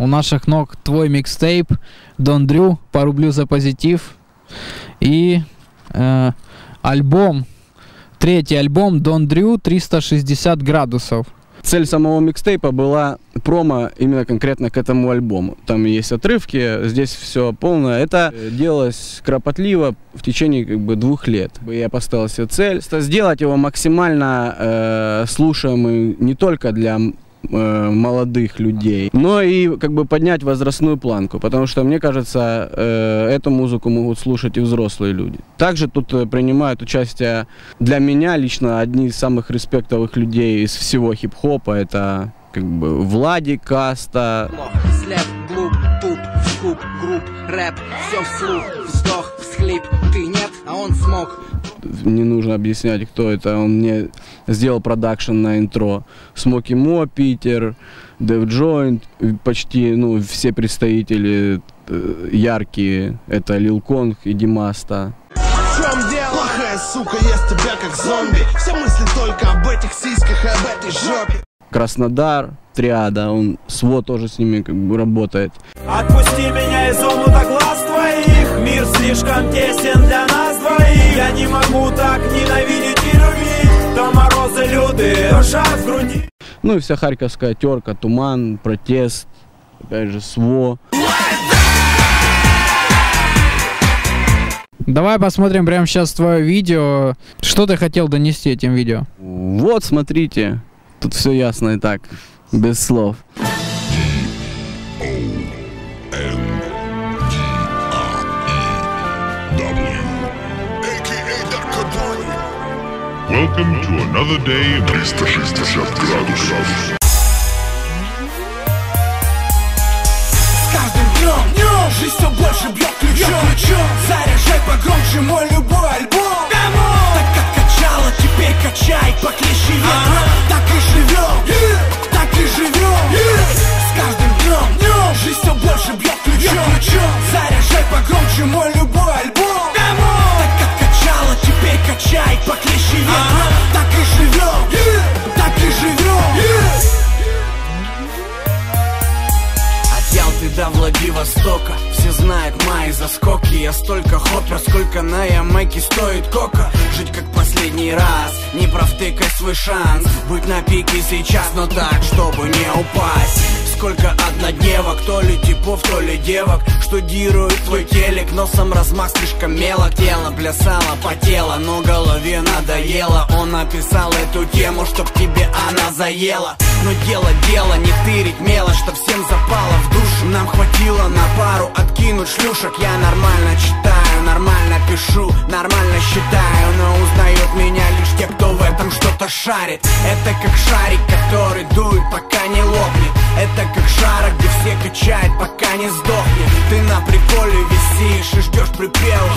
У наших ног твой микстейп Дон Дрю по рублю за позитив. И э, альбом, третий альбом Дон Дрю 360 градусов. Цель самого микстейпа была промо именно конкретно к этому альбому. Там есть отрывки, здесь все полное. Это делалось кропотливо в течение как бы двух лет. Я поставил себе цель сделать его максимально э, слушаемым не только для э, молодых людей, но и как бы поднять возрастную планку, потому что мне кажется, э, эту музыку могут слушать и взрослые люди. Также тут э, принимают участие для меня лично одни из самых респектовых людей из всего хип-хопа. Это как бы Влади Каста, Слеп, глуп, туп, скуп, групп, рэп, все вслух, вздох, всхлип, ты нет, а он смог. не нужно объяснять, кто это. Он мне сделал продакшн на интро. Смоки Мо, Питер, Def Joint, почти, ну, все представители э, яркие. Это Lil Kong и Da Masta. В чем дело? Плохая сука ест тебя как зомби Все мысли только об этих сиськах и об этой жопе Краснодар, Триада, он СВО тоже с ними как бы работает. Отпусти меня из омута глаз твоих Мир слишком тесен для нас двоих Я не могу так ненавидеть и любить То морозы лютые, жар в груди Ну и вся харьковская терка, Туман, Протест, опять же, СВО. Давай посмотрим прямо сейчас твое видео. Что ты хотел донести этим видео? Вот, смотрите, тут все ясно и так, без слов. Welcome to another day of 360 градусов. С каждым днем, днем Жизнь все больше бьет ключом, ключом Заряжай погромче мой до Владивостока Все знают мои заскоки. Я столько хоппер, сколько на Ямайке стоит кока. Жить как последний раз Не провтыкай свой шанс. Быть на пике сейчас, но так, чтобы не упасть Сколько однодневок, то ли типов, то ли девок Штудирует твой телек, носом размах слишком мелок Тело плясало, потело, но голове надоело. Он написал эту тему, чтоб тебе она заела. Но дело дело, не тырить мелочь, чтоб всем запало в душу. Нам хватило на пару откинуть шлюшек Я нормально читаю, нормально пишу, нормально считаю шарит. Это как шарик, который дует, пока не лопнет. Это как шарик, где все качают, пока не сдохнет. Ты на приколе висишь и ждешь припева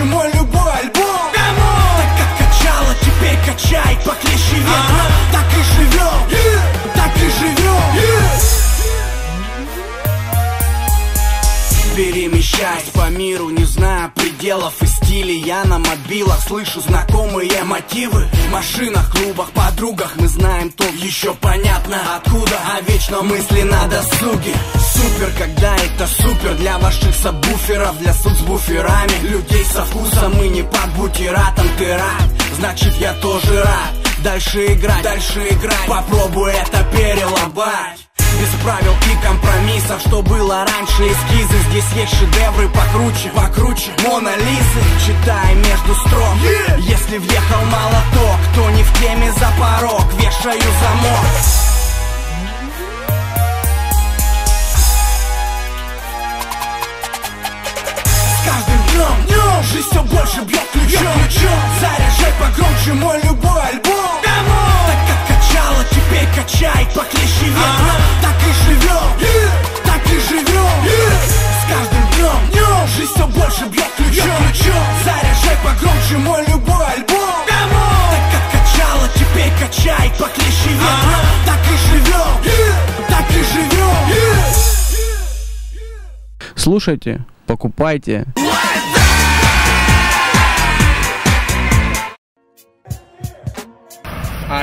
Мой по миру, не зная пределов и стилей. Я на мобилах слышу знакомые мотивы. В машинах, клубах, подругах Мы знаем то еще понятно откуда. А вечно мысли на досуге. Супер, когда это супер Для ваших сабвуферов, для суд с буферами Людей со вкусом и не под бутератом Ты рад, значит я тоже рад. Дальше играть, дальше играть. Попробуй это переломать без правил и компромиссов, что было раньше. Эскизы Здесь есть шедевры покруче, покруче. Мона Лизы, читай между строк. Если въехал молоток, кто не в теме за порог Вешаю замок. Днем, днем! Жизнь все больше бьет ключом, ключом! Заряжай погромче мой любой альбом чай поклеще ветра Так и живем, так и живем. С каждым днем. Жизнь все больше бьет ключом. Заряжай погромче мой любой альбом. Так как качало, теперь качай поклеще ветра Так и живем, так и живем. Слушайте, покупайте.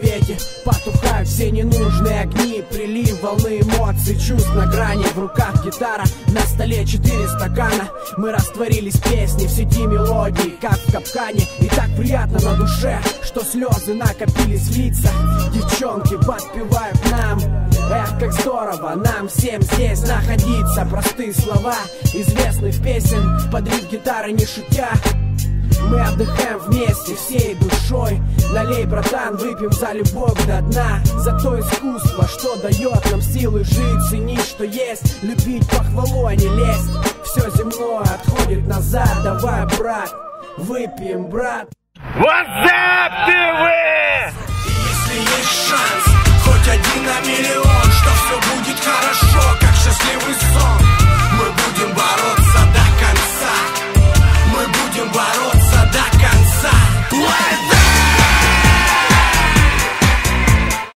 лунном свете. Потухают все ненужные огни Прилив волны эмоций, чувств на грани. В руках гитара, на столе четыре стакана. Мы растворились в песне, в сети мелодий Как в капкане, и так приятно на душе Что слезы накопились в лицах Девчонки подпевают нам. Эх, как здорово нам всем здесь находиться. Простые слова известных песен Подрив гитары не шутя мы отдыхаем вместе всей душой. Налей, братан, выпьем за любовь до дна За то искусство, что дает нам силы жить Ценить, что есть, любить похвалу, а не лезть. Все земное отходит назад, давай, брат Выпьем, брат. WhatsApp TV! Если есть шанс, хоть один на миллион Что все будет хорошо